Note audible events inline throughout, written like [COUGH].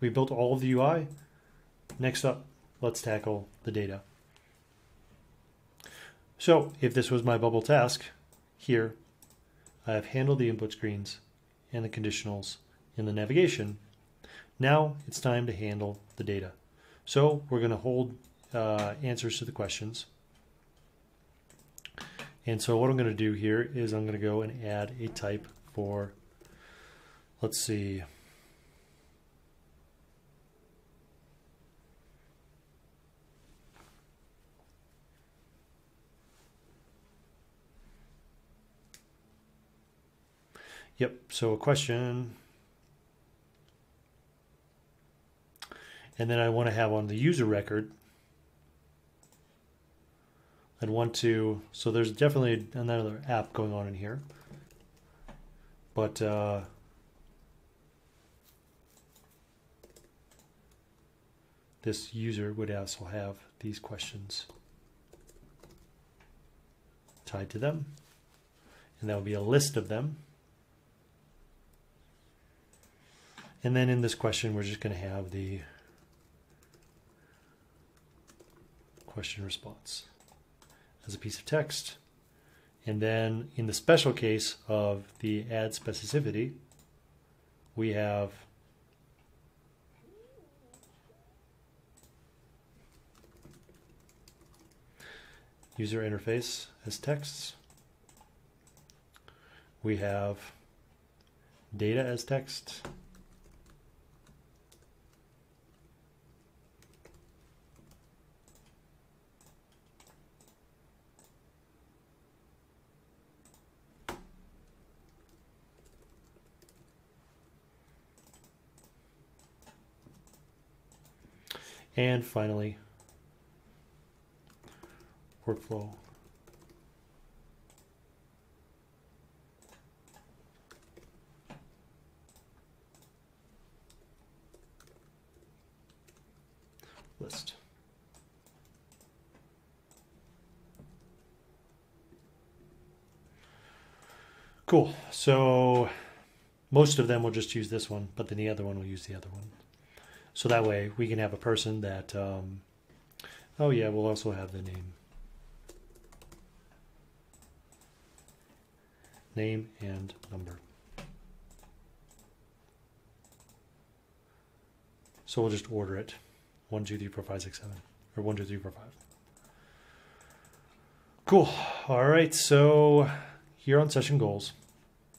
We built all of the UI. Next up, let's tackle the data. So if this was my bubble task, here I have handled the input screens and the conditionals in the navigation. Now it's time to handle the data. So we're going to hold uh, answers to the questions. And so what I'm going to do here is I'm going to go and add a type for, let's see, Yep, so a question. And then I want to have on the user record. I'd want to, so there's definitely another app going on in here. But uh, this user would also have these questions tied to them. And that would be a list of them. And then in this question, we're just going to have the question response as a piece of text. And then in the special case of the add specificity, we have user interface as texts. We have data as text. And finally, workflow. List. Cool. So most of them will just use this one, but then the other one will use the other one. So that way we can have a person that, um, oh yeah, we'll also have the name. Name and number. So we'll just order it. One, two, three, four, five, six, seven. Or one, two, three, four, five. Cool. All right. So here on session goals,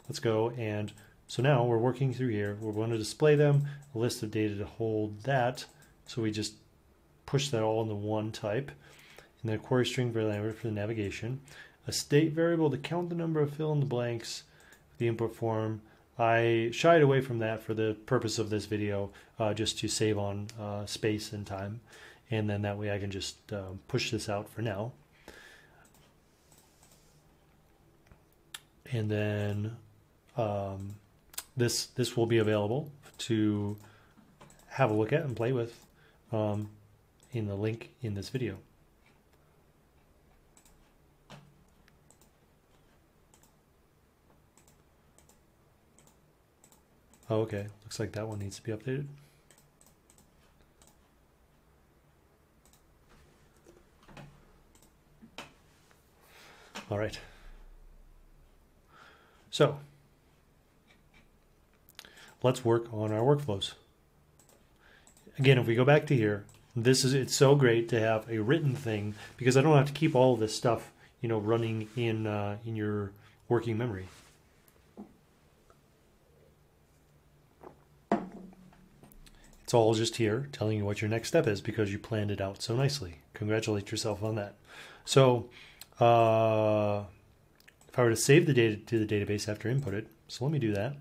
let's go and so now we're working through here. We want to display them, a list of data to hold that. So we just push that all into one type. And then a query string for the navigation. A state variable to count the number of fill in the blanks, the input form. I shied away from that for the purpose of this video, uh, just to save on uh, space and time. And then that way I can just uh, push this out for now. And then um, this this will be available to have a look at and play with um, in the link in this video. Oh, okay, looks like that one needs to be updated. All right. So let's work on our workflows. Again, if we go back to here, this is it's so great to have a written thing because I don't have to keep all this stuff, you know, running in uh, in your working memory. It's all just here telling you what your next step is because you planned it out so nicely. Congratulate yourself on that. So, uh, if I were to save the data to the database after input it, so let me do that.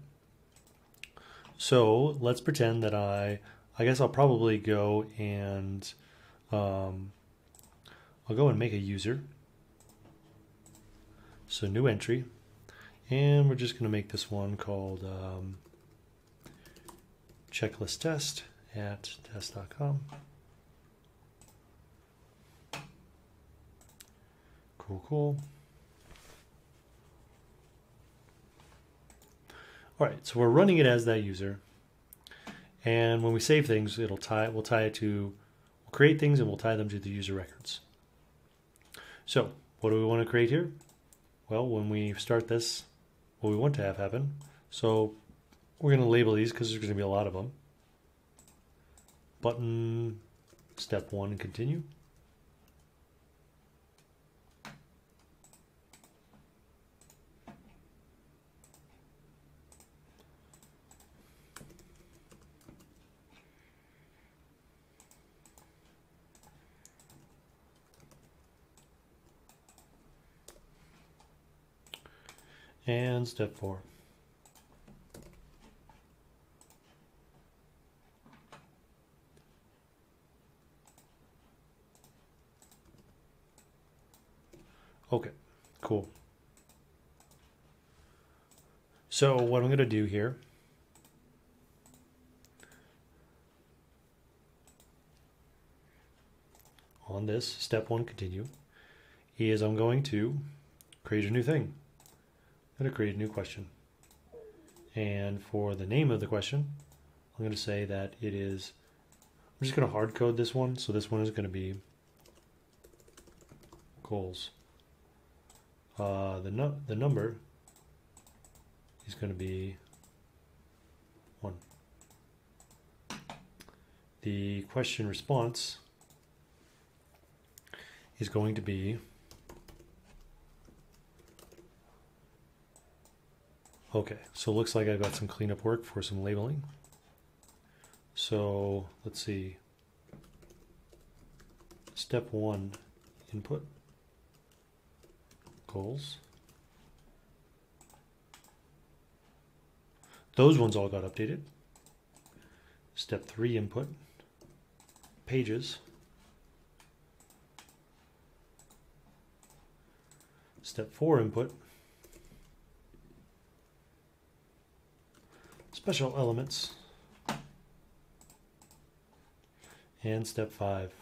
So let's pretend that I, I guess I'll probably go and, um, I'll go and make a user. So new entry. And we're just going to make this one called um, checklist test at test.com. Cool, cool. All right, so we're running it as that user. And when we save things, it'll tie we'll tie it to we'll create things and we'll tie them to the user records. So what do we want to create here? Well, when we start this, what we want to have happen. So we're going to label these because there's going to be a lot of them. Button, step one, continue. And step four. Okay, cool. So what I'm going to do here on this step one continue is I'm going to create a new thing. I'm going to create a new question. And for the name of the question, I'm going to say that it is, I'm just going to hard code this one. So this one is going to be goals. Uh, the, no, the number is going to be 1. The question response is going to be Okay, so it looks like I've got some cleanup work for some labeling. So let's see. Step one, input, goals. Those ones all got updated. Step three, input, pages. Step four, input, special elements. And step five.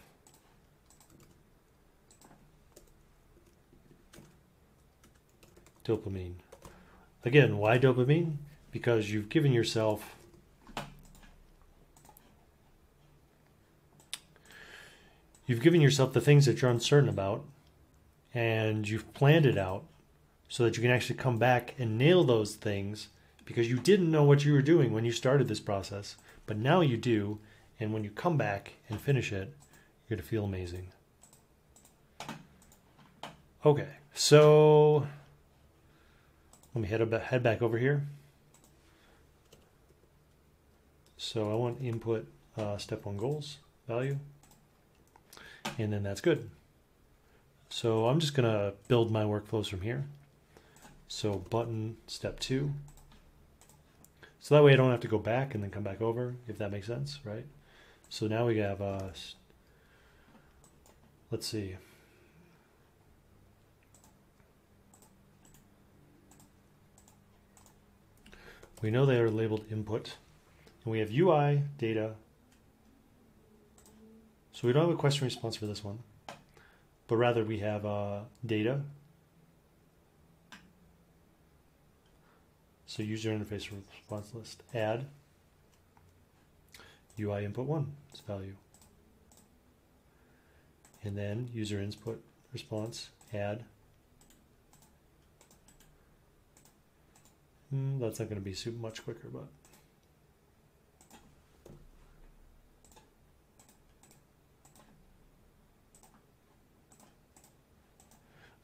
Dopamine. Again, why dopamine? Because you've given yourself you've given yourself the things that you're uncertain about and you've planned it out so that you can actually come back and nail those things because you didn't know what you were doing when you started this process, but now you do, and when you come back and finish it, you're going to feel amazing. Okay, so let me head, head back over here. So I want input uh, step one goals value, and then that's good. So I'm just going to build my workflows from here. So button step two, so that way I don't have to go back and then come back over, if that makes sense, right? So now we have, uh, let's see. We know they are labeled input. And we have UI, data. So we don't have a question response for this one, but rather we have uh, data, So user interface response list, add UI input one, its value. And then user input response, add. Mm, that's not going to be super much quicker, but.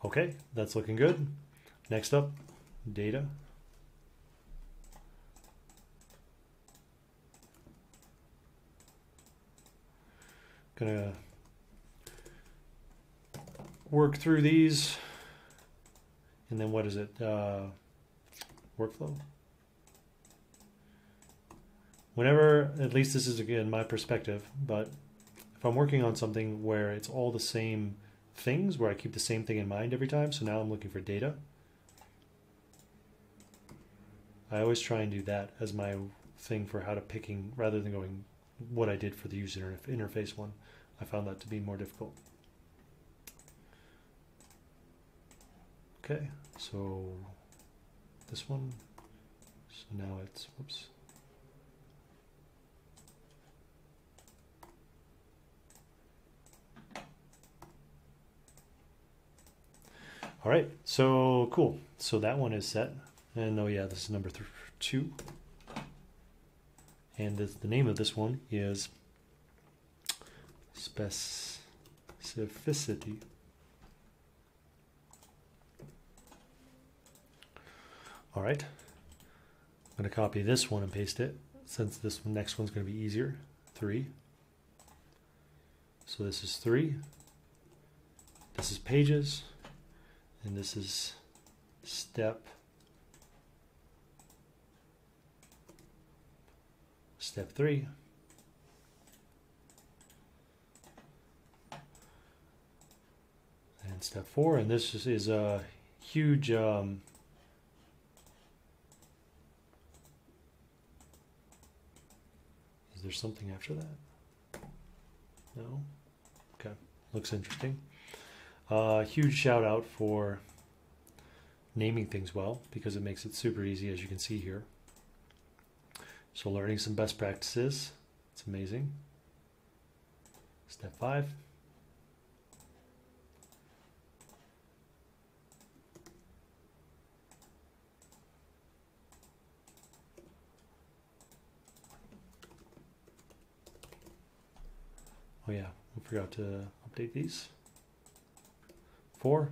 Okay, that's looking good. Next up, data. Gonna work through these. And then what is it? Uh, workflow. Whenever, at least this is again my perspective, but if I'm working on something where it's all the same things, where I keep the same thing in mind every time, so now I'm looking for data. I always try and do that as my thing for how to picking rather than going what I did for the user interface one. I found that to be more difficult. Okay, so this one, So now it's, whoops. All right, so cool. So that one is set. And oh yeah, this is number two. And this, the name of this one is specificity. All right, I'm going to copy this one and paste it since this next one's going to be easier. Three. So this is three. This is pages. And this is step step three. And step four, and this is, is a huge um, Is there something after that? No? Okay, looks interesting. Uh, huge shout out for naming things well because it makes it super easy as you can see here. So learning some best practices, it's amazing. Step five. Oh yeah, we forgot to update these. Four.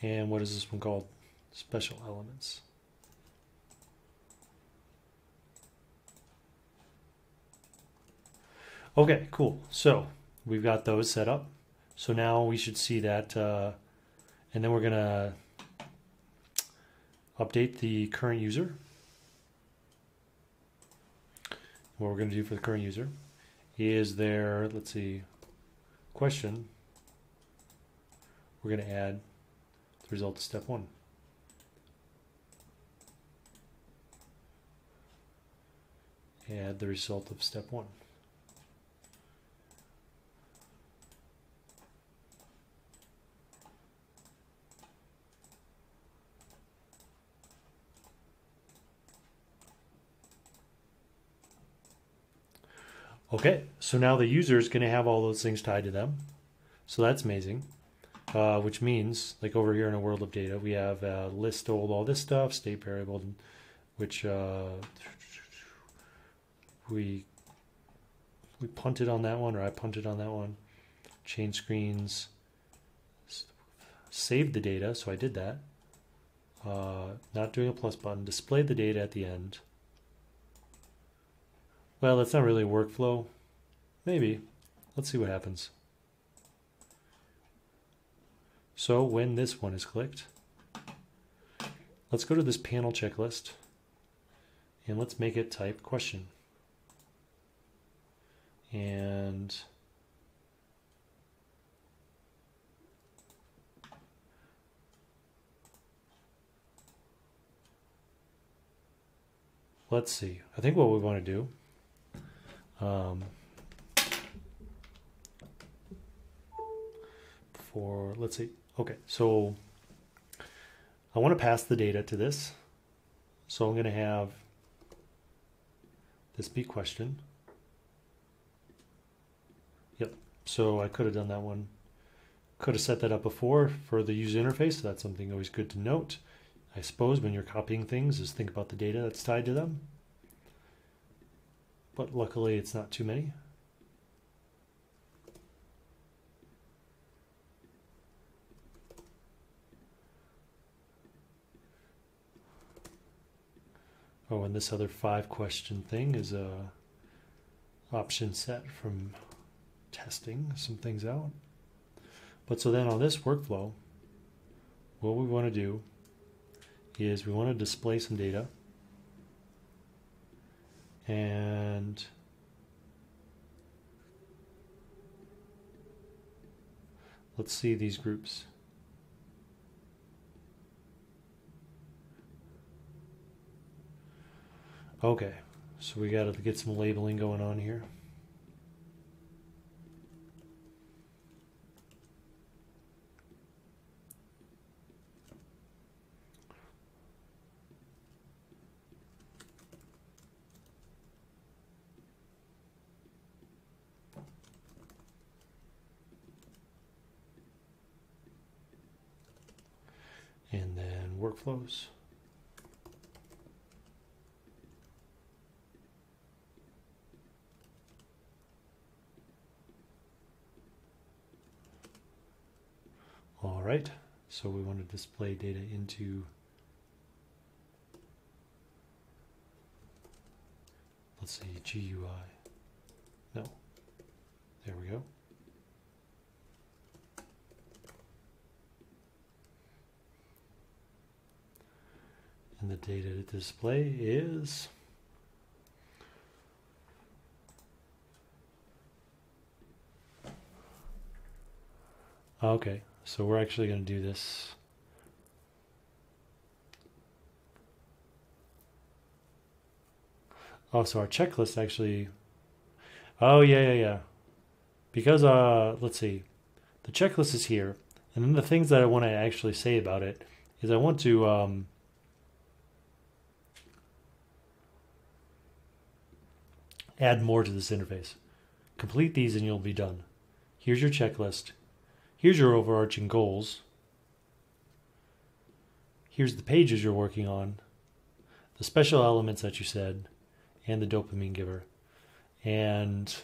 And what is this one called? Special elements. Okay, cool. So we've got those set up. So now we should see that, uh, and then we're gonna update the current user. What we're gonna do for the current user is there, let's see, question. We're gonna add the result of step one. Add the result of step one. Okay, so now the user is going to have all those things tied to them. So that's amazing. Uh, which means, like over here in a world of data, we have a list of all this stuff, state variable, which uh, we we punted on that one, or I punted on that one. Change screens, saved the data, so I did that. Uh, not doing a plus button, display the data at the end. Well, that's not really workflow. Maybe. Let's see what happens. So when this one is clicked, let's go to this panel checklist and let's make it type question. And let's see. I think what we want to do um, for, let's see, okay, so I want to pass the data to this. So I'm going to have this be question. Yep, so I could have done that one. Could have set that up before for the user interface. So that's something always good to note. I suppose when you're copying things is think about the data that's tied to them but luckily it's not too many. Oh, and this other five question thing is a option set from testing some things out. But so then on this workflow, what we want to do is we want to display some data and let's see these groups. Okay, so we got to get some labeling going on here. and workflows. All right, so we want to display data into let's see, GUI. No, there we go. And the data to display is okay. So we're actually going to do this. Oh, so our checklist actually. Oh yeah, yeah, yeah. Because uh, let's see, the checklist is here, and then the things that I want to actually say about it is I want to um, add more to this interface. Complete these and you'll be done. Here's your checklist. Here's your overarching goals. Here's the pages you're working on, the special elements that you said, and the dopamine giver. And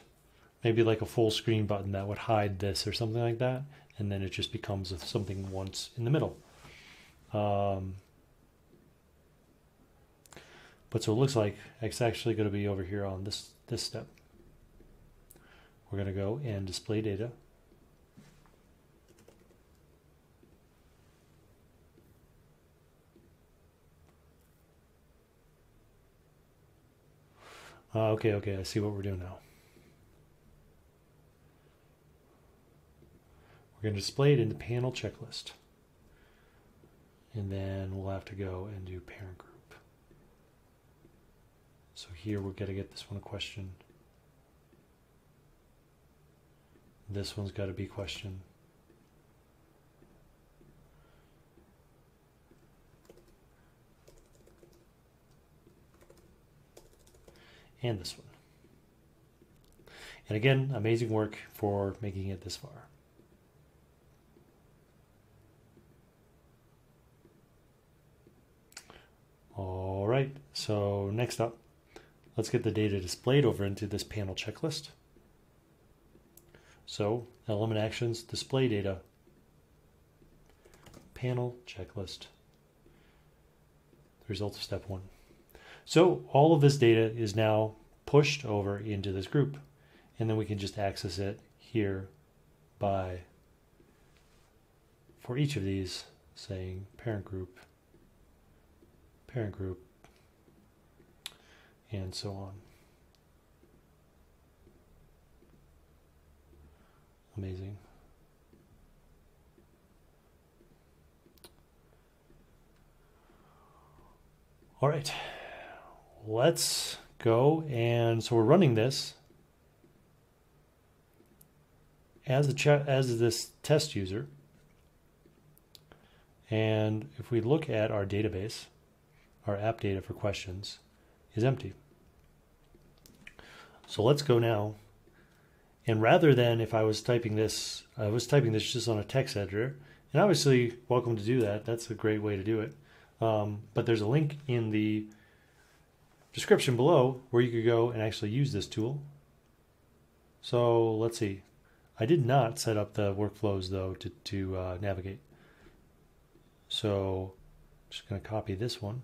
maybe like a full screen button that would hide this or something like that. And then it just becomes something once in the middle. Um, but so it looks like it's actually going to be over here on this, this step. We're going to go and display data. Uh, okay, okay, I see what we're doing now. We're going to display it in the panel checklist. And then we'll have to go and do parent group. So here we're going to get this one a question. This one's got to be question. and this one. And again, amazing work for making it this far. All right, so next up, let's get the data displayed over into this panel checklist. So, element actions, display data, panel checklist, the result of step one. So all of this data is now pushed over into this group. And then we can just access it here by, for each of these, saying parent group, parent group, and so on. Amazing. All right let's go and so we're running this as a as this test user and if we look at our database our app data for questions is empty so let's go now and rather than if I was typing this I was typing this just on a text editor and obviously welcome to do that that's a great way to do it um, but there's a link in the description below where you could go and actually use this tool. So let's see. I did not set up the workflows though to, to uh, navigate. So I'm just going to copy this one.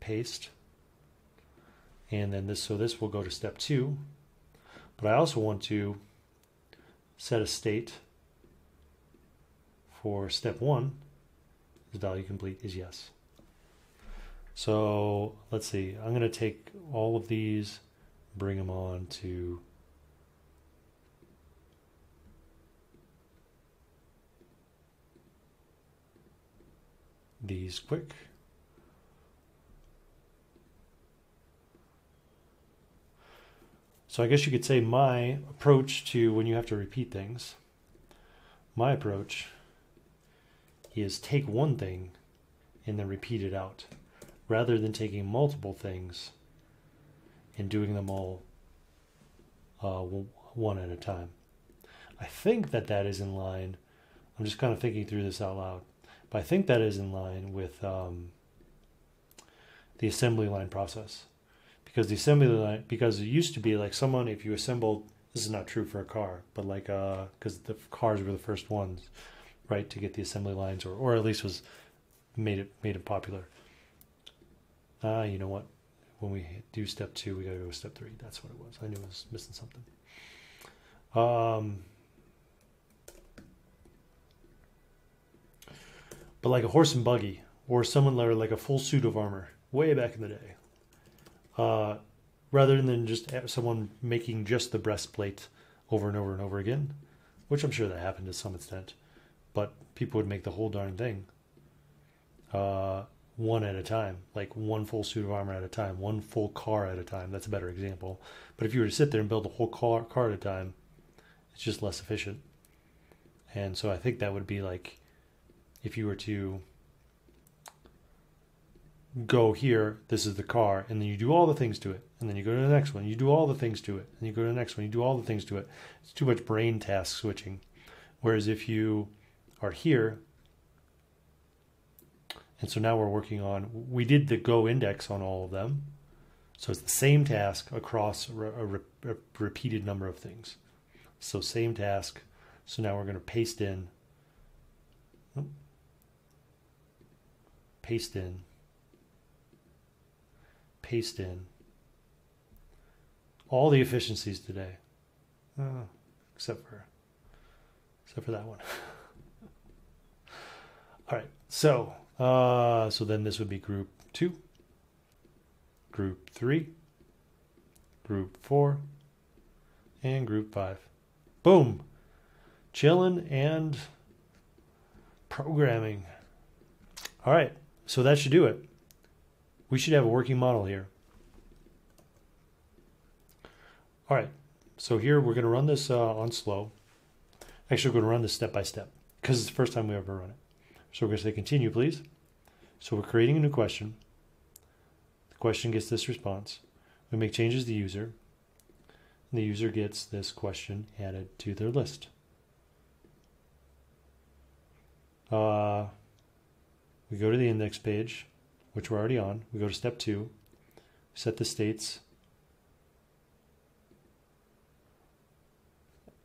Paste. And then this, so this will go to step two. But I also want to set a state for step one the value complete is yes. So let's see, I'm going to take all of these, bring them on to these quick. So I guess you could say my approach to when you have to repeat things, my approach is take one thing and then repeat it out rather than taking multiple things and doing them all uh, one at a time. I think that that is in line. I'm just kind of thinking through this out loud, but I think that is in line with um, the assembly line process because the assembly line because it used to be like someone if you assembled this is not true for a car but like uh because the cars were the first ones right to get the assembly lines or or at least was made it made it popular. Ah uh, you know what? When we do step two we gotta go step three. That's what it was. I knew i was missing something. Um but like a horse and buggy or someone like a full suit of armor way back in the day uh, rather than just someone making just the breastplate over and over and over again, which I'm sure that happened to some extent, but people would make the whole darn thing uh, one at a time, like one full suit of armor at a time, one full car at a time. That's a better example. But if you were to sit there and build a whole car, car at a time, it's just less efficient. And so I think that would be like if you were to go here, this is the car, and then you do all the things to it, and then you go to the next one, you do all the things to it, and you go to the next one, you do all the things to it. It's too much brain task switching. Whereas if you are here, and so now we're working on, we did the go index on all of them. So it's the same task across a, re a repeated number of things. So same task. So now we're going to paste in, paste in paste in all the efficiencies today, uh, except for except for that one. [LAUGHS] all right, so uh, so then this would be group two, group three, group four, and group five. Boom, chilling and programming. All right, so that should do it we should have a working model here. All right, so here we're going to run this uh, on slow. Actually, we're going to run this step by step because it's the first time we ever run it. So we're to say continue, please. So we're creating a new question. The question gets this response. We make changes to the user. And the user gets this question added to their list. Uh, we go to the index page which we're already on. We go to step two, set the states.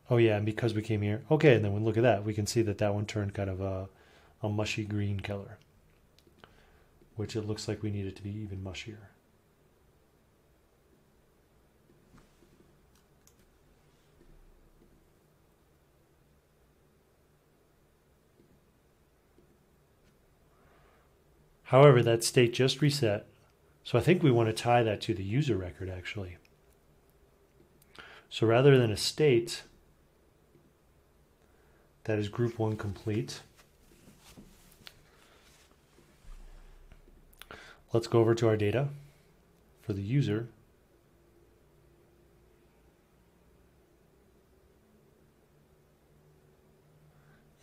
Oh yeah, and because we came here, okay, and then when look at that, we can see that that one turned kind of a, a mushy green color, which it looks like we need it to be even mushier. However, that state just reset. So I think we want to tie that to the user record actually. So rather than a state that is group one complete, let's go over to our data for the user.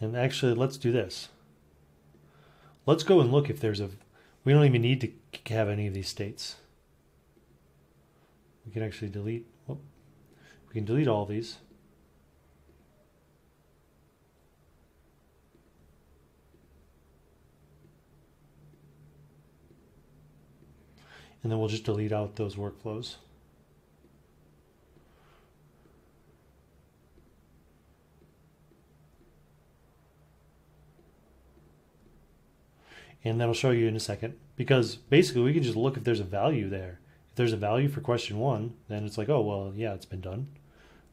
And actually, let's do this. Let's go and look if there's a, we don't even need to have any of these states. We can actually delete, whoop, we can delete all these. And then we'll just delete out those workflows. And that'll show you in a second because basically we can just look if there's a value there. If there's a value for question one, then it's like, oh, well, yeah, it's been done.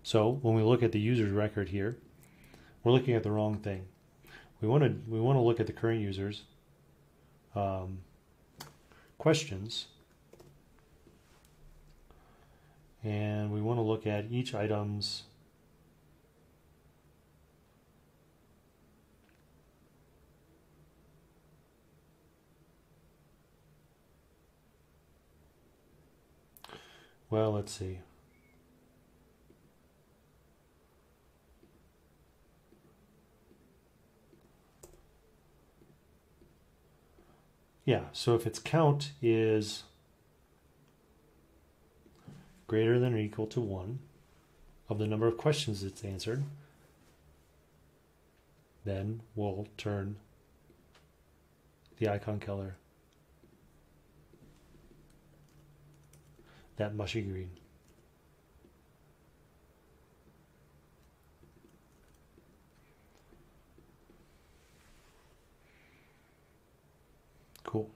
So when we look at the user's record here, we're looking at the wrong thing. We want to we want to look at the current users um, questions, and we want to look at each item's Well, let's see. Yeah, so if its count is greater than or equal to 1 of the number of questions it's answered, then we'll turn the icon color that mushy green. Cool.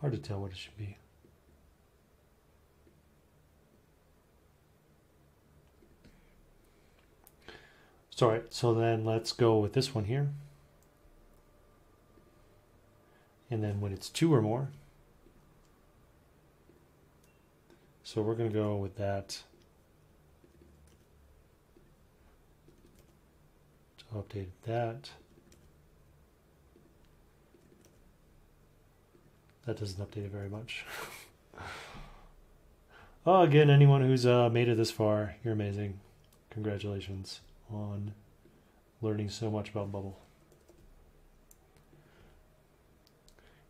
Hard to tell what it should be. All right, so then let's go with this one here. And then when it's two or more, so we're going to go with that. Update that. That doesn't update it very much. oh, [LAUGHS] again, anyone who's uh, made it this far, you're amazing. Congratulations on learning so much about Bubble.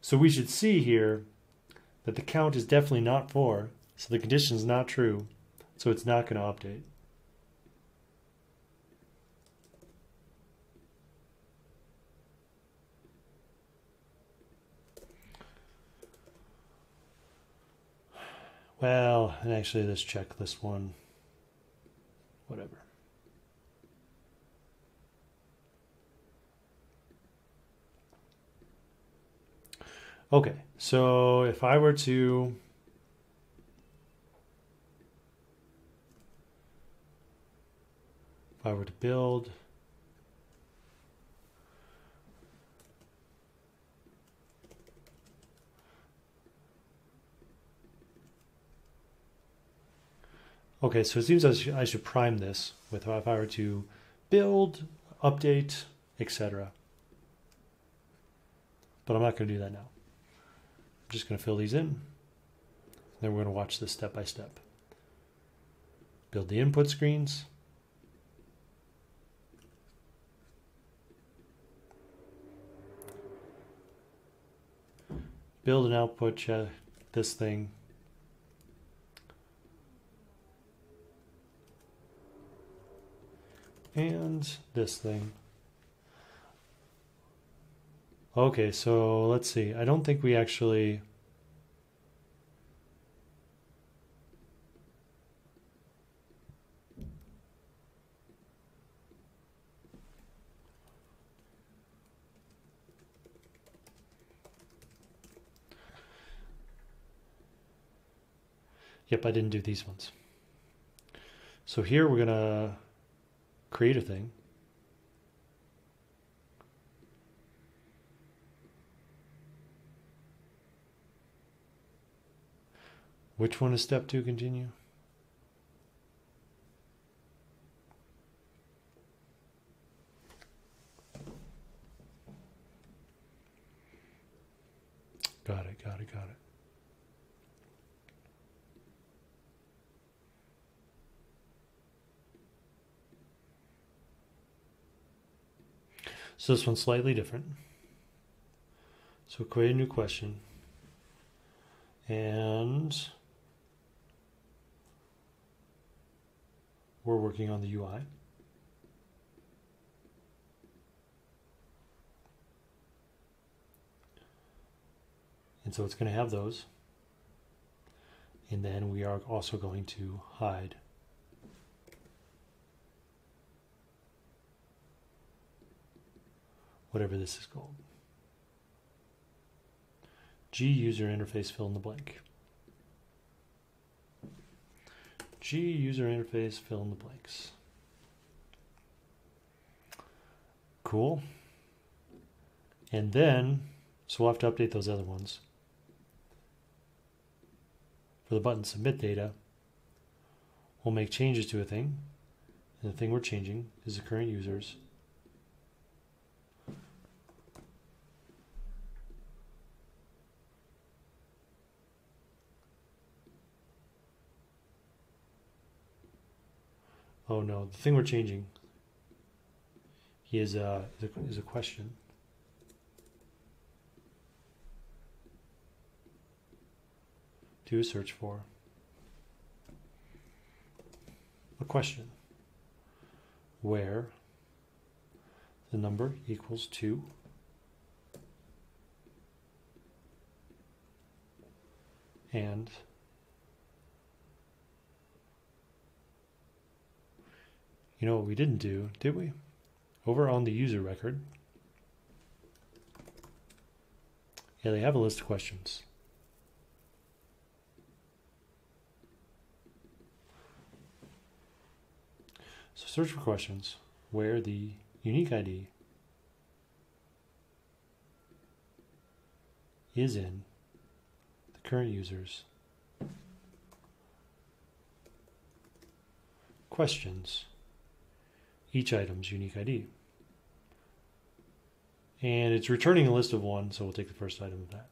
So we should see here that the count is definitely not 4, so the condition is not true, so it's not going to update. Well, and actually let's check this one. Whatever. Okay, so if I were to if I were to build Okay, so it seems should, I should prime this with if I were to build, update, etc. But I'm not going to do that now. Just going to fill these in. Then we're going to watch this step by step. Build the input screens. Build and output uh, this thing and this thing. Okay, so let's see. I don't think we actually... Yep, I didn't do these ones. So here we're going to create a thing. Which one is step two continue? Got it, got it, got it. So this one's slightly different. So create a new question. And we're working on the UI. And so it's going to have those. And then we are also going to hide whatever this is called. G user interface fill in the blank. G user interface fill in the blanks. Cool. And then, so we'll have to update those other ones. For the button submit data, we'll make changes to a thing. And the thing we're changing is the current users Oh no, the thing we're changing. Is a, is a, question. Do a search for. A question. Where the number equals 2 and you know what we didn't do, did we? Over on the user record, yeah, they have a list of questions. So search for questions where the unique ID is in the current user's questions, each item's unique ID. And it's returning a list of one, so we'll take the first item of that.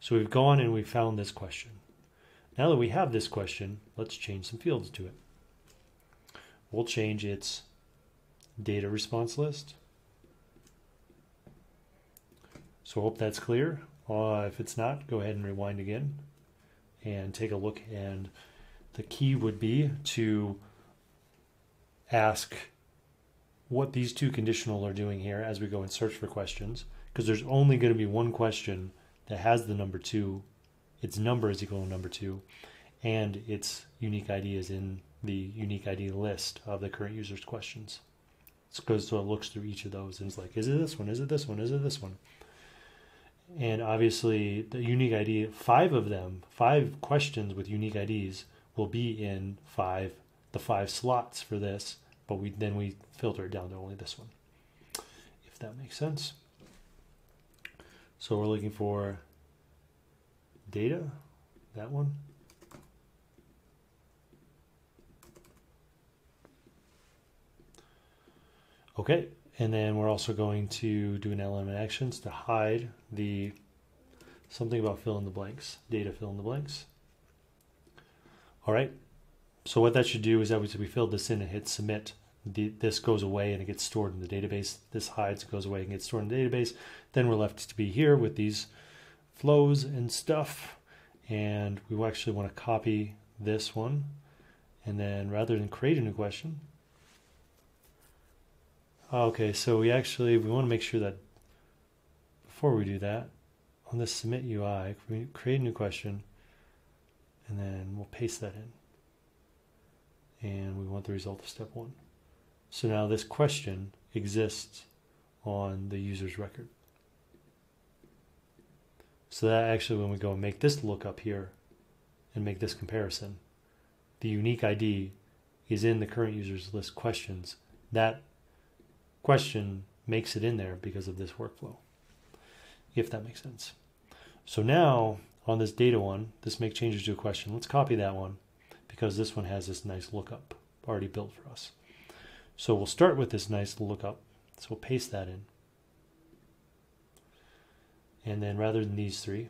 So we've gone and we've found this question. Now that we have this question, let's change some fields to it. We'll change its data response list. So hope that's clear. Uh, if it's not, go ahead and rewind again and take a look. And the key would be to ask what these two conditional are doing here as we go and search for questions, because there's only going to be one question that has the number two, its number is equal to number two, and its unique ID is in the unique ID list of the current user's questions. It goes so it looks through each of those and it's like, is it this one? Is it this one? Is it this one? And obviously, the unique ID, five of them, five questions with unique IDs will be in five, the five slots for this, but we then we filter it down to only this one, if that makes sense. So we're looking for data, that one. Okay, and then we're also going to do an element actions to hide the something about fill in the blanks, data fill in the blanks. All right, so what that should do is that we, filled this in and hit submit. The, this goes away and it gets stored in the database. This hides, goes away and gets stored in the database. Then we're left to be here with these flows and stuff. And we actually want to copy this one. And then rather than create a new question, Okay, so we actually we want to make sure that before we do that, on this submit UI, create a new question, and then we'll paste that in. And we want the result of step one. So now this question exists on the user's record. So that actually, when we go and make this lookup here and make this comparison, the unique ID is in the current user's list questions. That question makes it in there because of this workflow, if that makes sense. So now on this data one, this make changes to a question. Let's copy that one because this one has this nice lookup already built for us. So we'll start with this nice lookup. So we'll paste that in. And then rather than these three,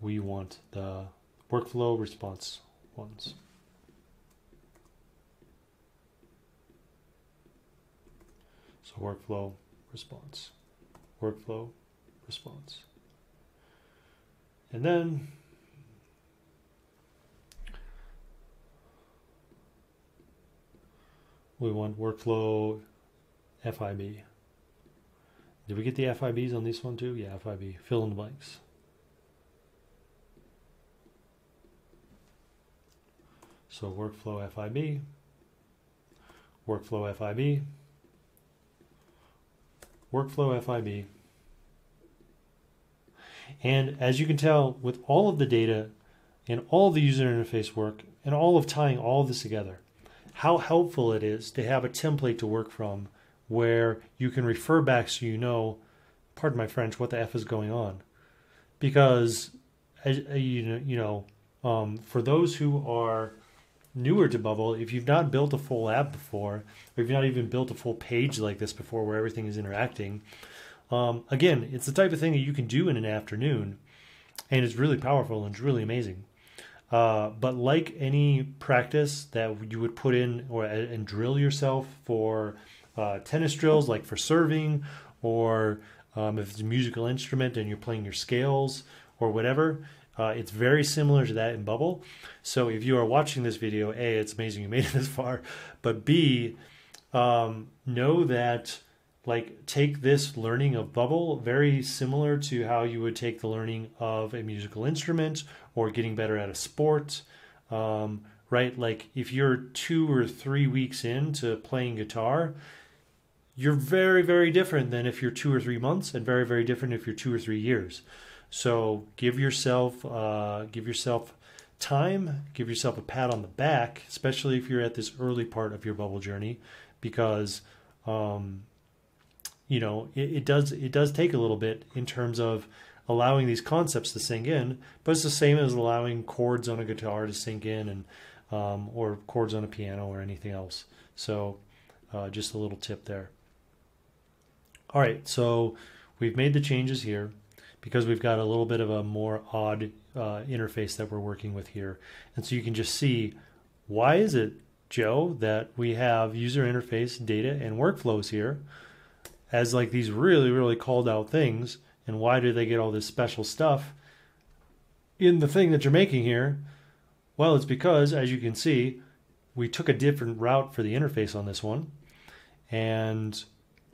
we want the workflow response ones. So workflow, response, workflow, response. And then we want workflow FIB. Did we get the FIBs on this one too? Yeah, FIB. Fill in the blanks. So workflow FIB, workflow FIB, workflow FIB. And as you can tell, with all of the data and all of the user interface work and all of tying all of this together, how helpful it is to have a template to work from where you can refer back so you know, pardon my French, what the F is going on. Because, you know, you know um, for those who are newer to Bubble, if you've not built a full app before, or if you've not even built a full page like this before where everything is interacting, um, again, it's the type of thing that you can do in an afternoon, and it's really powerful and it's really amazing. Uh, but like any practice that you would put in or and drill yourself for uh, tennis drills, like for serving, or um, if it's a musical instrument and you're playing your scales or whatever, Uh, it's very similar to that in Bubble. So if you are watching this video, A, it's amazing you made it this far, but B, um, know that like take this learning of Bubble very similar to how you would take the learning of a musical instrument or getting better at a sport. Um, right? Like if you're two or three weeks into playing guitar, you're very, very different than if you're two or three months, and very, very different if you're two or three years. So give yourself, uh, give yourself time, give yourself a pat on the back, especially if you're at this early part of your bubble journey, because um, you know it, it does it does take a little bit in terms of allowing these concepts to sink in, but it's the same as allowing chords on a guitar to sink in and um, or chords on a piano or anything else. So uh, just a little tip there. All right, so we've made the changes here because we've got a little bit of a more odd uh, interface that we're working with here. And so you can just see why is it, Joe, that we have user interface data and workflows here as like these really, really called out things. And why do they get all this special stuff in the thing that you're making here? Well, it's because, as you can see, we took a different route for the interface on this one. And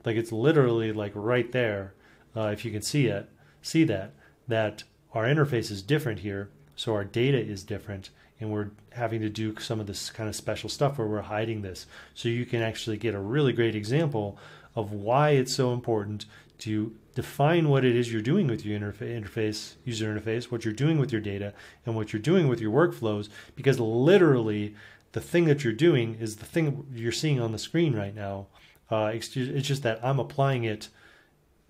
like it's literally like right there, uh, if you can see it, see that, that our interface is different here. So our data is different and we're having to do some of this kind of special stuff where we're hiding this. So you can actually get a really great example of why it's so important to define what it is you're doing with your interface, user interface, what you're doing with your data, and what you're doing with your workflows, because literally the thing that you're doing is the thing you're seeing on the screen right now. Uh, it's, just that I'm applying it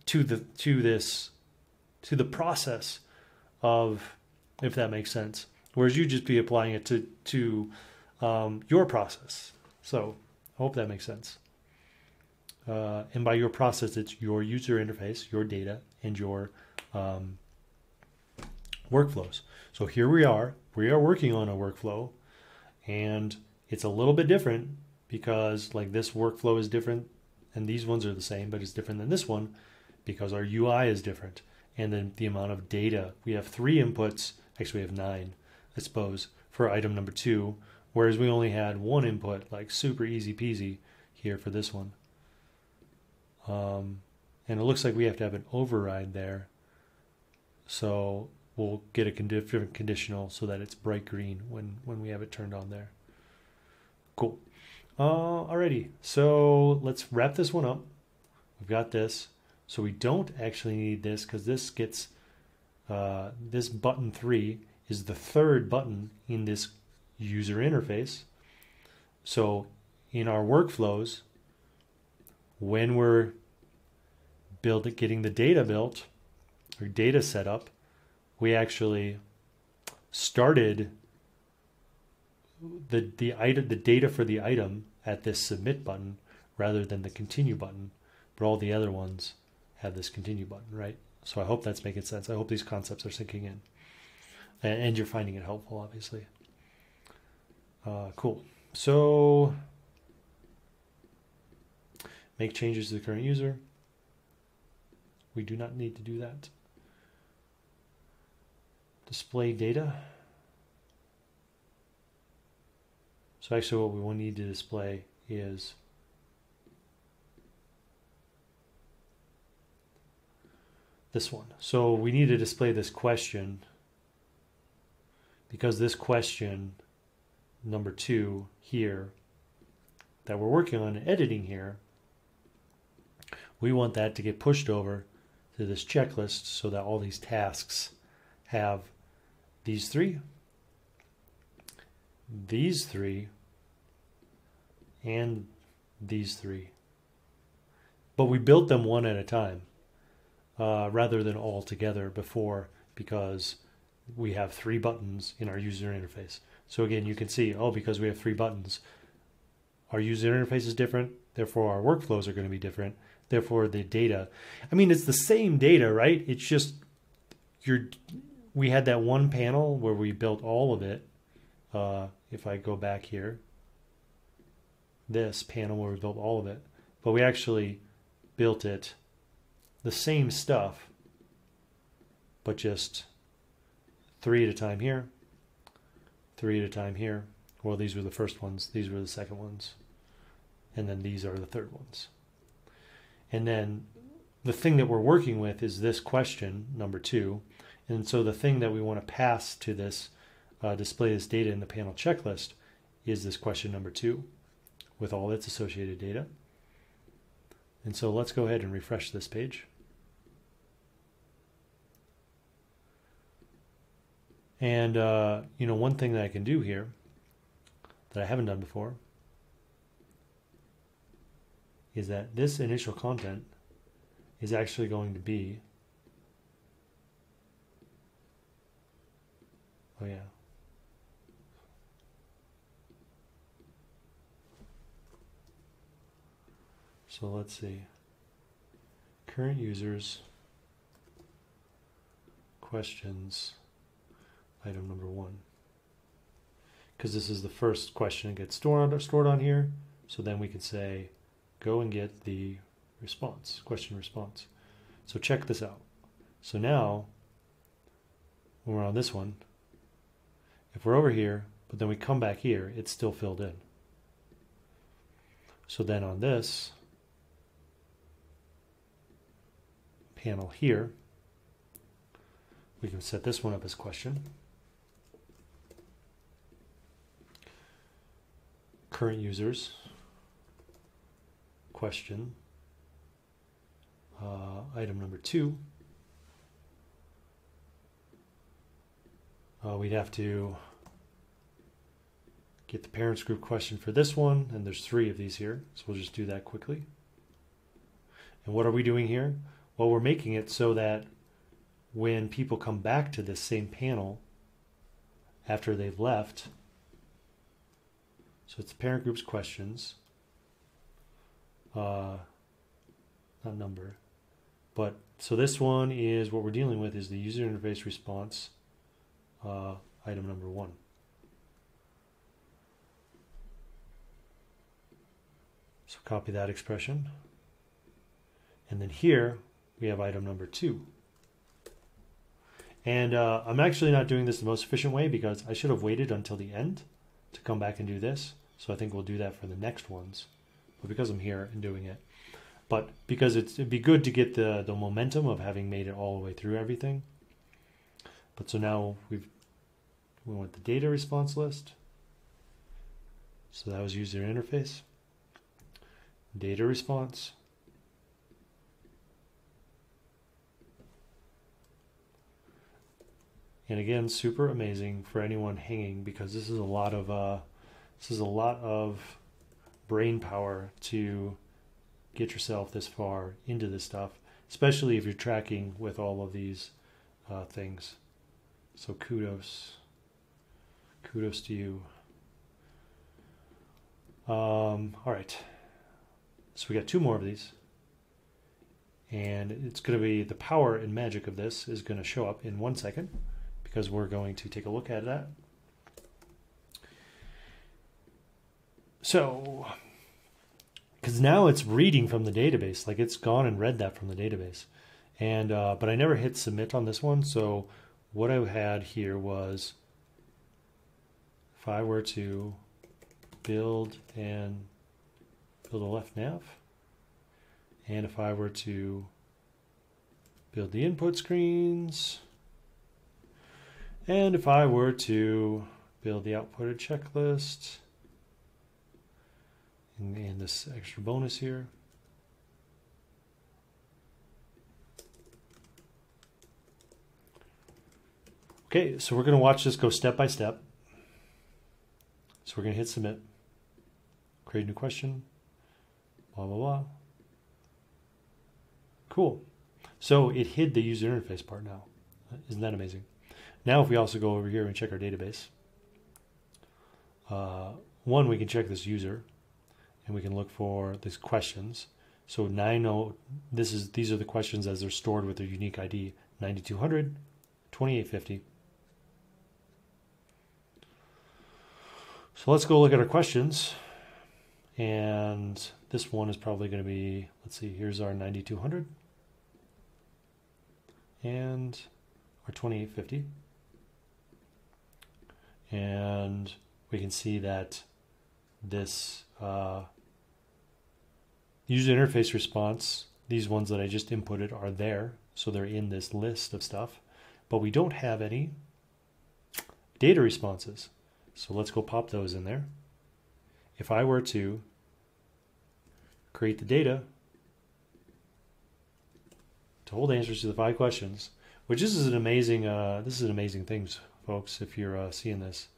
to the to this to the process of, if that makes sense. Whereas you just be applying it to to um, your process. So I hope that makes sense. Uh, and by your process, it's your user interface, your data, and your um, workflows. So here we are. We are working on a workflow, and it's a little bit different because like this workflow is different, and these ones are the same, but it's different than this one because our UI is different, and then the amount of data. We have three inputs. Actually, we have nine, I suppose, for item number two, whereas we only had one input, like super easy peasy here for this one. Um, and it looks like we have to have an override there. So we'll get a different conditional so that it's bright green when, when we have it turned on there. Cool. Uh, alrighty, so let's wrap this one up. We've got this. So we don't actually need this because this gets, uh, this button three is the third button in this user interface. So in our workflows, when we're building, getting the data built or data set up, we actually started the the item the data for the item at this submit button rather than the continue button but all the other ones have this continue button right? So i hope that's making sense. I hope these concepts are sinking in. And, you're finding it helpful obviously. Uh, cool. So Make changes to the current user. We do not need to do that. Display data. So actually what we will need to display is this one. So we need to display this question because this question, number two here, that we're working on editing here, we want that to get pushed over to this checklist so that all these tasks have these three, these three, and these three. But we built them one at a time uh, rather than all together before because we have three buttons in our user interface. So again, you can see, oh, because we have three buttons, our user interface is different, therefore our workflows are going to be different, therefore the data. I mean, it's the same data, right? It's just you're. We had that one panel where we built all of it. Uh, if I go back here, this panel where we built all of it, but we actually built it the same stuff, but just three at a time here, three at a time here. Well, these were the first ones, these were the second ones, and then these are the third ones. And then the thing that we're working with is this question, number two. And so the thing that we want to pass to this, uh, display this data in the panel checklist, is this question number two with all its associated data. And so let's go ahead and refresh this page. And, uh, you know, one thing that I can do here that I haven't done before is that this initial content is actually going to be, oh yeah, So let's see. Current users, questions, item number one. Because this is the first question that gets stored, stored on here. So then we can say, go and get the response, question response. So check this out. So now, when we're on this one, if we're over here, but then we come back here, it's still filled in. So then on this, panel here. We can set this one up as question. Current users, question, uh, item number two. Uh, we'd have to get the parents group question for this one, and there's three of these here, so we'll just do that quickly. And what are we doing here? Well, we're making it so that when people come back to this same panel after they've left, so it's the parent group's questions, uh, not number, but so this one is what we're dealing with is the user interface response, uh, item number one. So copy that expression. And then here we have item number two. And uh, I'm actually not doing this the most efficient way because I should have waited until the end to come back and do this. So I think we'll do that for the next ones. But because I'm here and doing it, but because it's, it'd be good to get the, the momentum of having made it all the way through everything. But so now we've we want the data response list. So that was user interface. Data response. and again super amazing for anyone hanging because this is a lot of uh, this is a lot of brain power to get yourself this far into this stuff especially if you're tracking with all of these uh, things. So kudos. Kudos to you. Um, all right. So we got two more of these. And it's going to be the power and magic of this is going to show up in one second because we're going to take a look at that. So, because now it's reading from the database, like it's gone and read that from the database. And, uh, but I never hit submit on this one. So what I had here was if I were to build and build a left nav, and if I were to build the input screens, and if I were to build the outputted checklist and, this extra bonus here, Okay, so we're going to watch this go step by step. So we're going to hit submit, create new question, blah, blah, blah. Cool. So it hid the user interface part now. Isn't that amazing? Now if we also go over here and check our database, uh, one, we can check this user and we can look for these questions. So 90, this is these are the questions as they're stored with their unique ID 9200, 2850. So let's go look at our questions. And this one is probably going to be, let's see, here's our 9200 and our 2850. and we can see that this uh, user interface response, these ones that I just inputted are there. So they're in this list of stuff, but we don't have any data responses. So let's go pop those in there. If I were to create the data to hold answers to the five questions, which this is an amazing, uh, this is an amazing thing, folks, if you're uh, seeing this.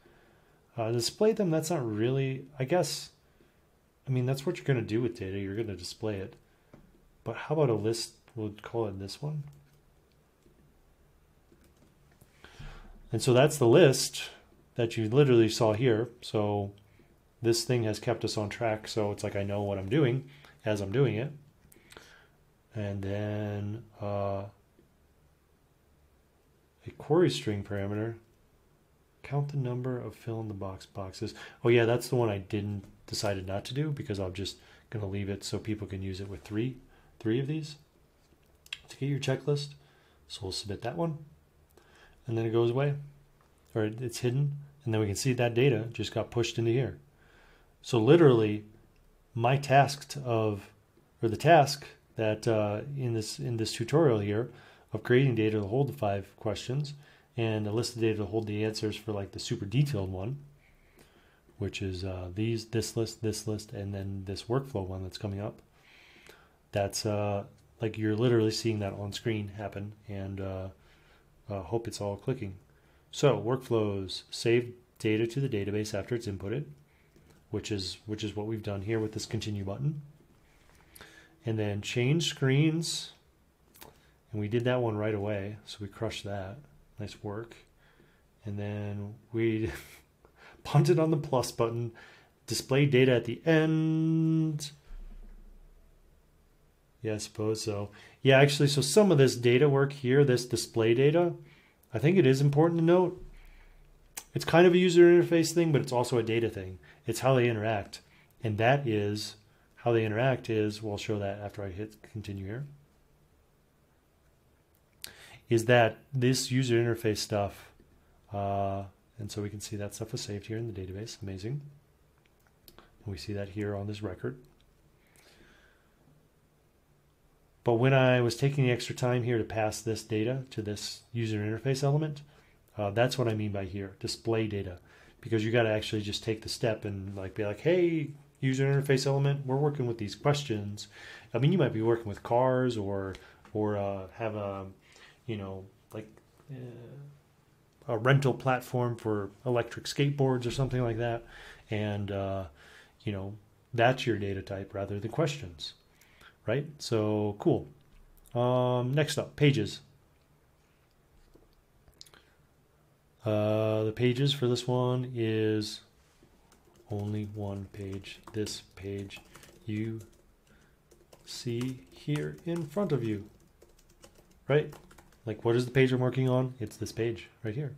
Uh, display them, that's not really, I guess, I mean, that's what you're going to do with data. You're going to display it. But how about a list? We'll call it this one. And so that's the list that you literally saw here. So this thing has kept us on track. So it's like I know what I'm doing as I'm doing it. And then uh, a query string parameter. Count the number of fill in the box boxes. Oh yeah, that's the one I didn't decided not to do because I'm just going to leave it so people can use it with three, three of these to get your checklist. So we'll submit that one and then it goes away or it's hidden and then we can see that data just got pushed into here. So literally my task of, or the task that uh, in this in this tutorial here of creating data to hold the five questions and a list of data to hold the answers for like the super detailed one which is uh, these, this list, this list, and then this workflow one that's coming up. That's uh, like you're literally seeing that on screen happen, and uh, uh, hope it's all clicking. So workflows save data to the database after it's inputted, which is which is what we've done here with this continue button. And then change screens, and we did that one right away, so we crushed that. Nice work. And then we [LAUGHS] punted on the plus button, display data at the end. Yeah, I suppose so. Yeah, actually, so some of this data work here, this display data, I think it is important to note. It's kind of a user interface thing, but it's also a data thing. It's how they interact. And that is how they interact is, we'll show that after I hit continue here, is that this user interface stuff uh, and so we can see that stuff was saved here in the database. Amazing. We see that here on this record. But when I was taking the extra time here to pass this data to this user interface element, uh, that's what I mean by here, display data. Because you got to actually just take the step and like be like, hey, user interface element, we're working with these questions. I mean, you might be working with cars or or uh, have a, you know, like uh, a rental platform for electric skateboards or something like that. And, uh, you know, that's your data type rather than questions, right? So cool. Um, next up, pages. Uh, the pages for this one is only one page. This page you see here in front of you, right? Like, what is the page I'm working on? It's this page right here.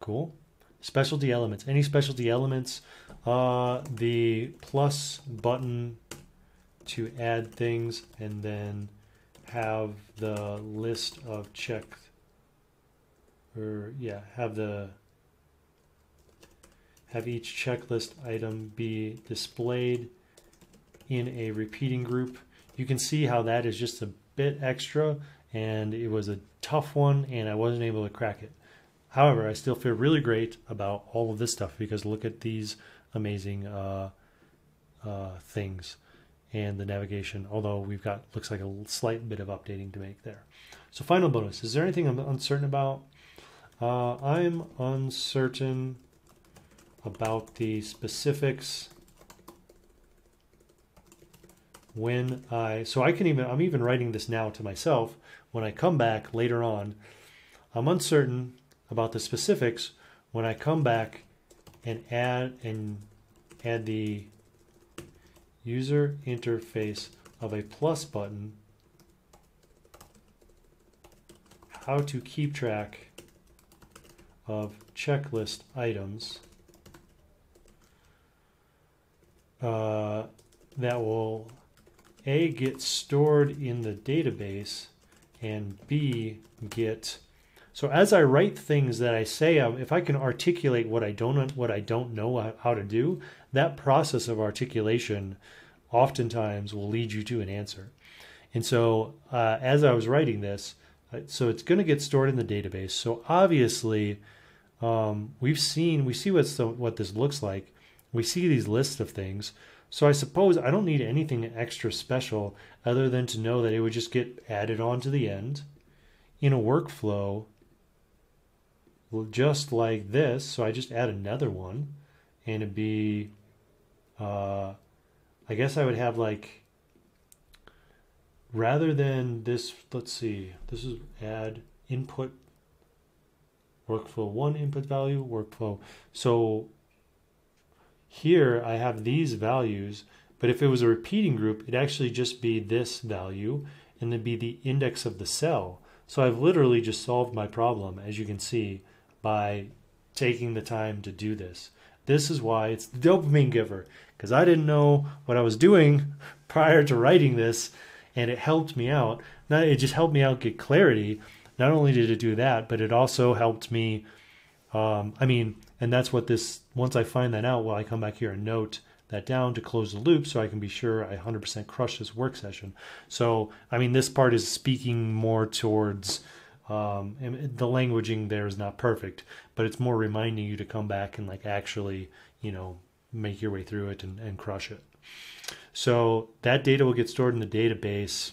Cool. Specialty elements. Any specialty elements? Uh, the plus button to add things and then have the list of checked or yeah have the have each checklist item be displayed in a repeating group you can see how that is just a bit extra and it was a tough one and I wasn't able to crack it. However, I still feel really great about all of this stuff because look at these amazing uh, uh, things and the navigation, although we've got, looks like a slight bit of updating to make there. So final bonus, is there anything I'm uncertain about? Uh, I'm uncertain about the specifics when I, so I can even, I'm even writing this now to myself. When I come back later on, I'm uncertain about the specifics when I come back and add and add the user interface of a plus button, how to keep track of checklist items uh, that will a, get stored in the database, and B, get So as I write things that I say, um, if I can articulate what I don't what I don't know how to do, that process of articulation oftentimes will lead you to an answer. And so uh, as I was writing this, uh, so it's going to get stored in the database. So obviously, um, we've seen we see what's the, what this looks like. We see these lists of things. So I suppose I don't need anything extra special other than to know that it would just get added on to the end in a workflow just like this. So I just add another one and it'd be, uh, I guess I would have like, rather than this, let's see, this is add input workflow one input value workflow. So here I have these values, but if it was a repeating group, it'd actually just be this value and then be the index of the cell. So I've literally just solved my problem, as you can see, by taking the time to do this. This is why it's the dopamine giver, because I didn't know what I was doing [LAUGHS] prior to writing this, and it helped me out. Not it just helped me out get clarity. Not only did it do that, but it also helped me. Um, I mean, and that's what this. Once I find that out, well, I come back here and note that down to close the loop so I can be sure I 100% crush this work session. So, I mean, this part is speaking more towards um, the languaging there is not perfect, but it's more reminding you to come back and like actually, you know, make your way through it and, and crush it. So that data will get stored in the database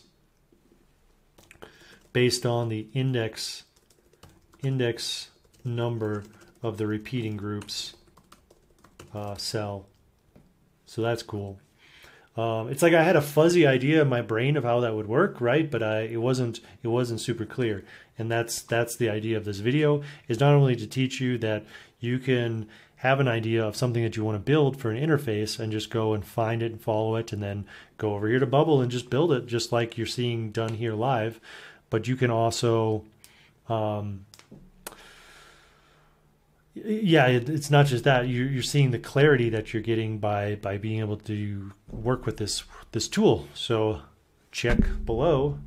based on the index index number of the repeating groups uh, cell. So that's cool. Um, it's like I had a fuzzy idea in my brain of how that would work, right? But I, it wasn't it wasn't super clear. And that's that's the idea of this video is not only to teach you that you can have an idea of something that you want to build for an interface and just go and find it and follow it and then go over here to Bubble and just build it just like you're seeing done here live. But you can also um, yeah it's not just that. You're, you're seeing the clarity that you're getting by by being able to work with this this tool. So check below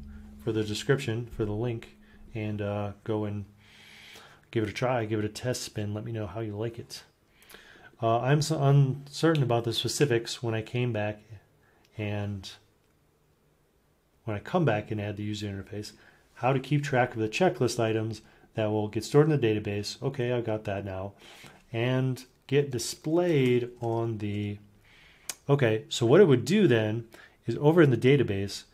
for the description for the link and uh, go and give it a try. Give it a test spin. Let me know how you like it. Uh, i'm so uncertain about the specifics when i came back and when i come back and add the user interface how to keep track of the checklist items that will get stored in the database. Okay, I've got that now. And get displayed on the, okay, so what it would do then is over in the database,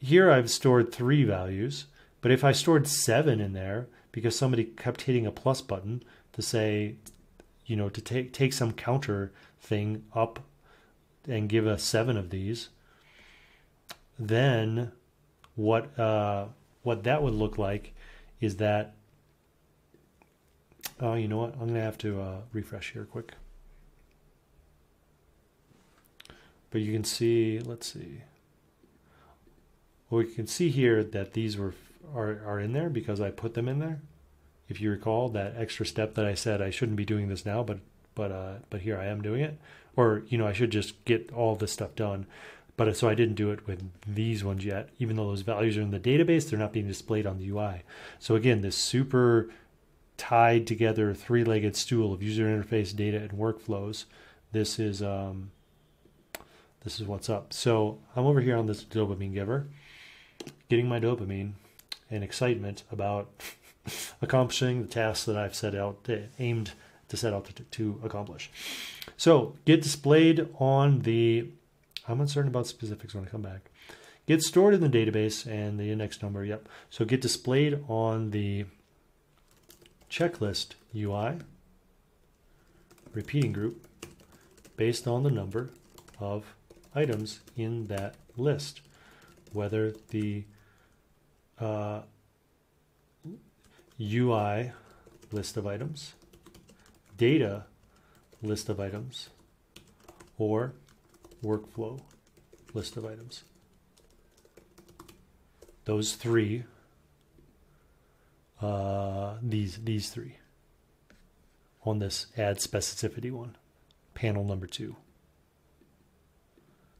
here I've stored three values, but if I stored seven in there, because somebody kept hitting a plus button to say, you know, to take, take some counter thing up and give us seven of these, then what, uh, what that would look like is that, oh, you know what? I'm going to have to uh, refresh here quick. But you can see, let's see. Well, we can see here that these were are, are in there because I put them in there. If you recall that extra step that I said I shouldn't be doing this now, but but uh, but here I am doing it. Or you know I should just get all this stuff done. But so I didn't do it with these ones yet. Even though those values are in the database, they're not being displayed on the UI. So again, this super tied together three-legged stool of user interface data and workflows. This is um, this is what's up. So I'm over here on this dopamine giver, getting my dopamine and excitement about [LAUGHS] accomplishing the tasks that I've set out, aimed to set out to, to accomplish. So get displayed on the I'm uncertain about specifics when I come back. Get stored in the database and the index number, yep. So get displayed on the checklist UI repeating group based on the number of items in that list. Whether the uh, UI list of items, data list of items, or workflow list of items. Those three, uh, these, these three on this add specificity one, panel number two.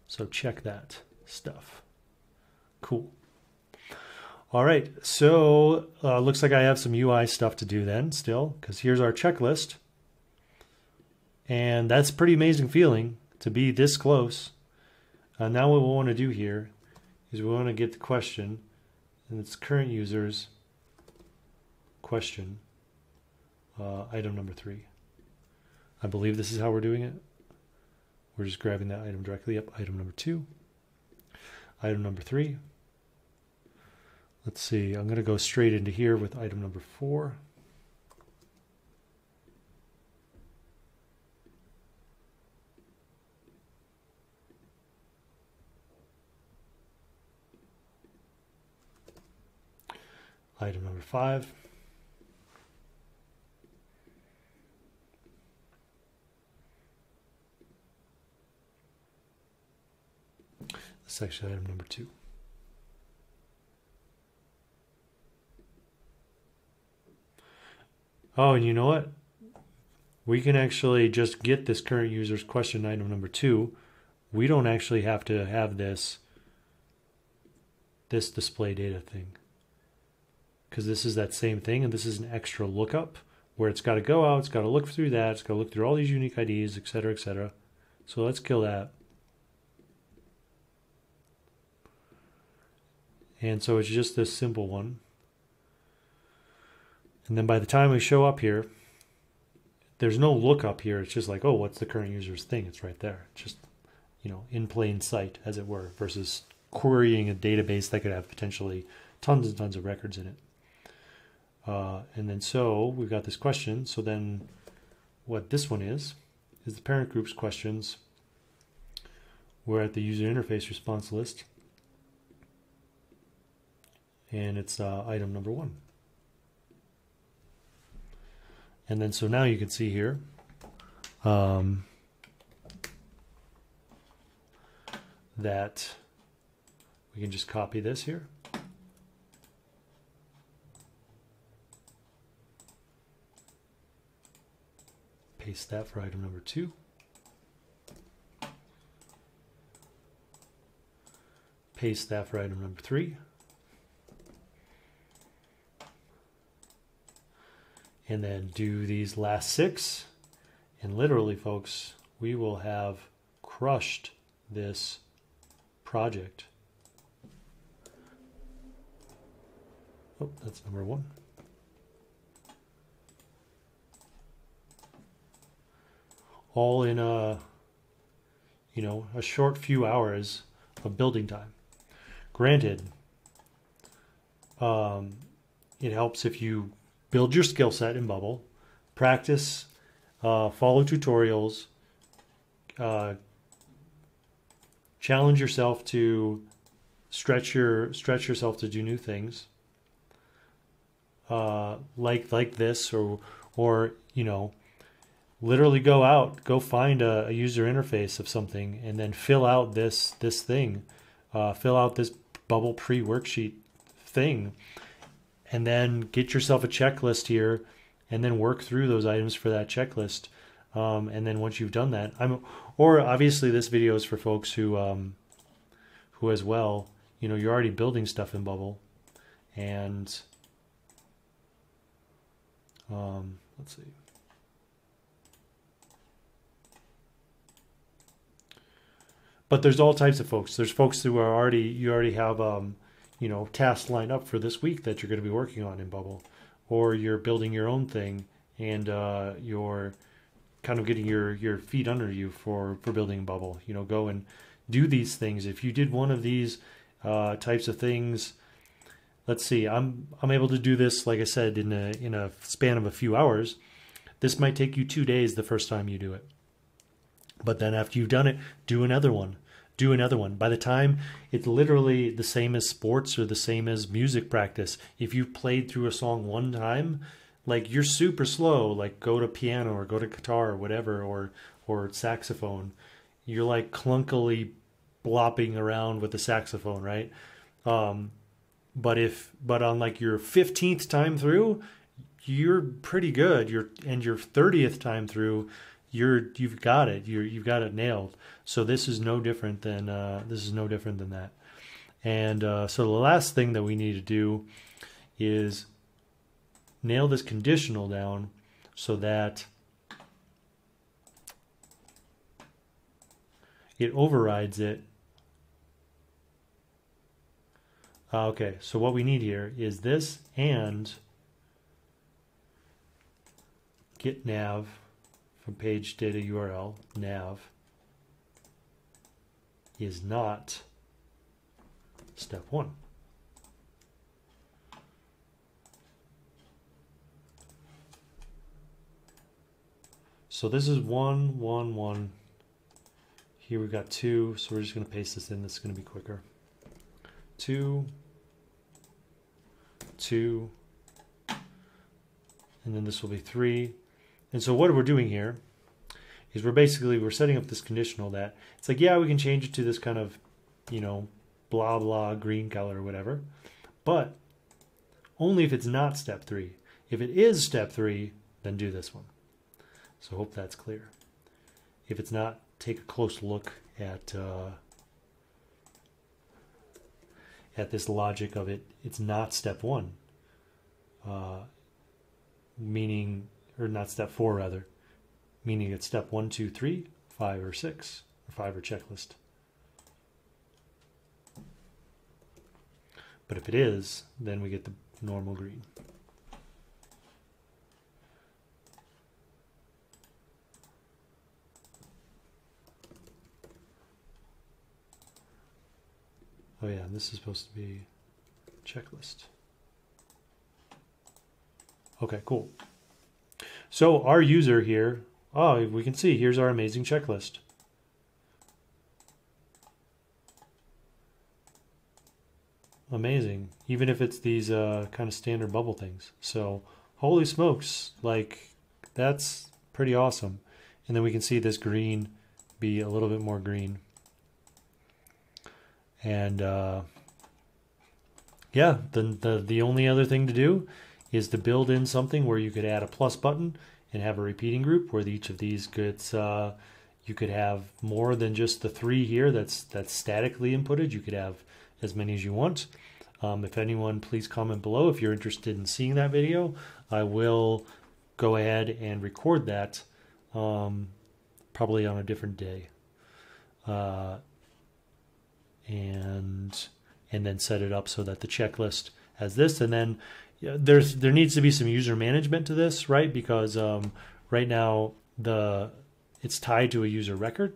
So check that stuff. Cool. All right, so uh, looks like I have some UI stuff to do then still, because here's our checklist. And that's pretty amazing feeling to be this close. Uh, now what we want to do here is we want to get the question, and it's current users question, uh, item number three. I believe this is how we're doing it. We're just grabbing that item directly up, item number two. Item number three. Let's see, I'm going to go straight into here with item number four. Item number five. Section item number two. Oh, and you know what? We can actually just get this current user's question item number two. We don't actually have to have this this display data thing. Because this is that same thing, and this is an extra lookup where it's got to go out, it's got to look through that, it's got to look through all these unique IDs, etc., etc. So let's kill that. And so it's just this simple one. And then by the time we show up here, there's no lookup here. It's just like, oh, what's the current user's thing? It's right there. Just, you know, in plain sight, as it were, versus querying a database that could have potentially tons and tons of records in it. Uh, and then so we've got this question. So then what this one is, is the parent group's questions. We're at the user interface response list. And it's uh, item number one. And then so now you can see here, um, that we can just copy this here. Paste that for item number two. Paste that for item number three. and then do these last six. And literally, folks, we will have crushed this project. Oh, that's number one. All in a, you know, a short few hours of building time. Granted, um, it helps if you build your skill set in Bubble, practice, uh, follow tutorials, uh, challenge yourself to stretch your stretch yourself to do new things, uh, like like this, or or you know, literally go out, go find a, a user interface of something, and then fill out this this thing, uh, fill out this Bubble pre worksheet thing and then get yourself a checklist here and then work through those items for that checklist. Um, and then once you've done that, I'm, or obviously this video is for folks who, um, who as well, you know, you're already building stuff in Bubble and, um, let's see. But there's all types of folks. There's folks who are already, you already have, um, you know tasks lined up for this week that you're going to be working on in Bubble, or you're building your own thing and uh, you're kind of getting your your feet under you for for building Bubble. You know, go and do these things. If you did one of these uh, types of things, let's see, I'm I'm able to do this like I said in a in a span of a few hours. This might take you two days the first time you do it. But then after you've done it, do another one do another one. By the time it's literally the same as sports or the same as music practice. If you've played through a song one time, like you're super slow, like go to piano or go to guitar or whatever or or saxophone. You're like clunkily blopping around with the saxophone, right? Um, but if but on like your 15th time through, you're pretty good. You're and your 30th time through, you're you've got it. You're you've got it nailed. So this is no different than uh, this is no different than that. And uh, so the last thing that we need to do is nail this conditional down so that it overrides it. Uh, okay, so what we need here is this and get nav from page data URL nav is not step one. So this is one, one, one. Here we've got two, so we're just going to paste this in. This is going to be quicker. Two, two, and then this will be three. And so what we're doing here is we're basically we're setting up this conditional that it's like yeah we can change it to this kind of you know blah blah green color or whatever, but only if it's not step three. If it is step three, then do this one. So hope that's clear. If it's not, take a close look at uh, at this logic of it. It's not step one, uh, meaning or not step four rather, meaning it's step one, two, three, five, or six, or five or checklist. But if it is, then we get the normal green. Oh yeah, this is supposed to be checklist. Okay, cool. So our user here, oh, we can see, here's our amazing checklist. Amazing, even if it's these uh, kind of standard bubble things. So holy smokes, like that's pretty awesome. And then we can see this green be a little bit more green. And uh, yeah, the, the, the only other thing to do is to build in something where you could add a plus button and have a repeating group where each of these gets, uh, you could have more than just the three here that's, that's statically inputted. You could have as many as you want. Um, if anyone, please comment below if you're interested in seeing that video. I will go ahead and record that um, probably on a different day. Uh, and and then set it up so that the checklist has this and then there's there needs to be some user management to this right? Because um, right now the it's tied to a user record.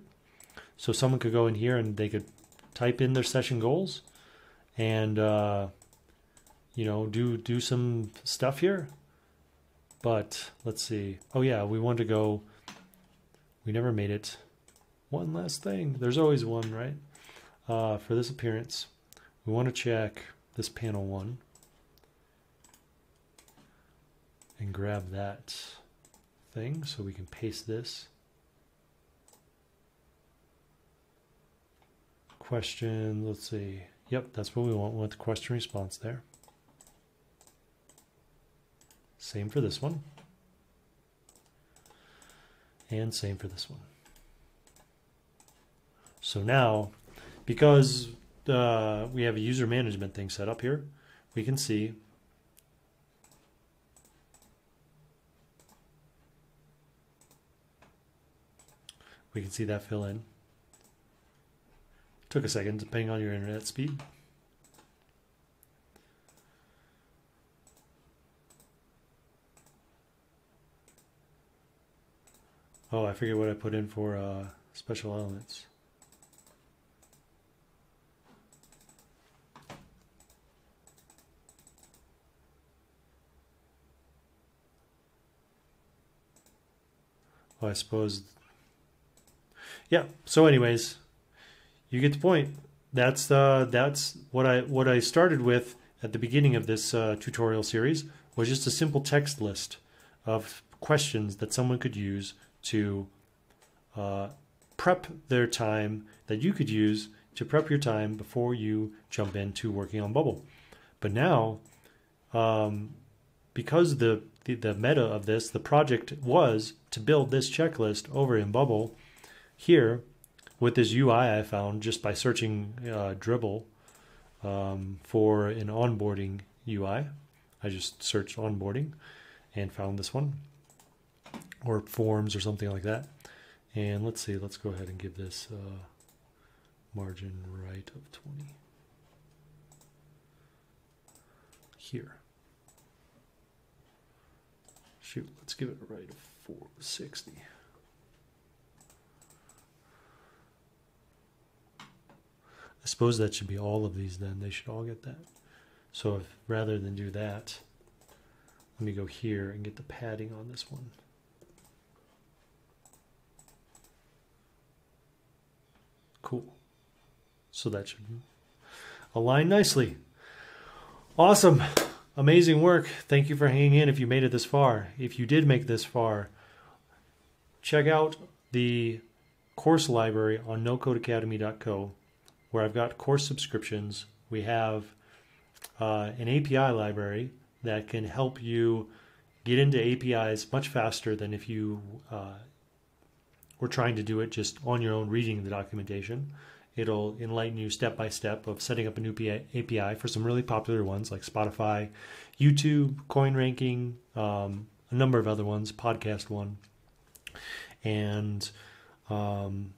So someone could go in here and they could type in their session goals and uh, you know do do some stuff here. But let's see. Oh yeah we want to go we never made it. One last thing. There's always one right? Uh, for this appearance, we want to check this panel one and grab that thing so we can paste this. Question, let's see. Yep, that's what we want. with the question response there. Same for this one. And same for this one. So now because uh, we have a user management thing set up here, we can see we can see that fill in. Took a second depending on your internet speed. Oh, I forget what I put in for uh, special elements. Well, I suppose. Yeah. So, anyways, you get the point. That's uh, that's what I what I started with at the beginning of this uh, tutorial series was just a simple text list of questions that someone could use to uh, prep their time that you could use to prep your time before you jump into working on Bubble. But now, um, because the the, the meta of this, the project was to build this checklist over in Bubble here with this UI I found just by searching uh, Dribbble. um, for an onboarding UI. I just searched onboarding and found this one, or forms or something like that. And let's see, let's go ahead and give this uh, margin right of 20. Here. Shoot, let's give it a right of 460. I suppose that should be all of these then. They should all get that. So if rather than do that, let me go here and get the padding on this one. Cool. So that should align nicely. Awesome. Amazing work. Thank you for hanging in if you made it this far. If you did make this far, check out the course library on nocodeacademy.co where I've got course subscriptions. We have uh, an API library that can help you get into APIs much faster than if you uh, were trying to do it just on your own reading the documentation. It'll enlighten you step by step of setting up a new API for some really popular ones like Spotify, YouTube, Coin Ranking, um, a number of other ones, Podcast One, and um,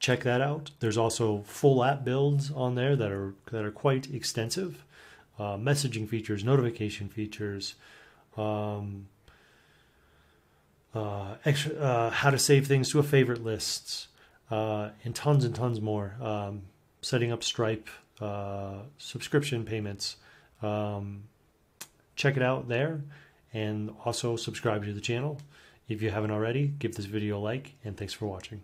check that out. There's also full app builds on there that are that are quite extensive. Uh, messaging features, notification features, um, uh, extra, uh, how to save things to a favorite lists, uh, and tons and tons more. Um, setting up Stripe uh, subscription payments. Um, check it out there, and also subscribe to the channel. If you haven't already, give this video a like, and thanks for watching.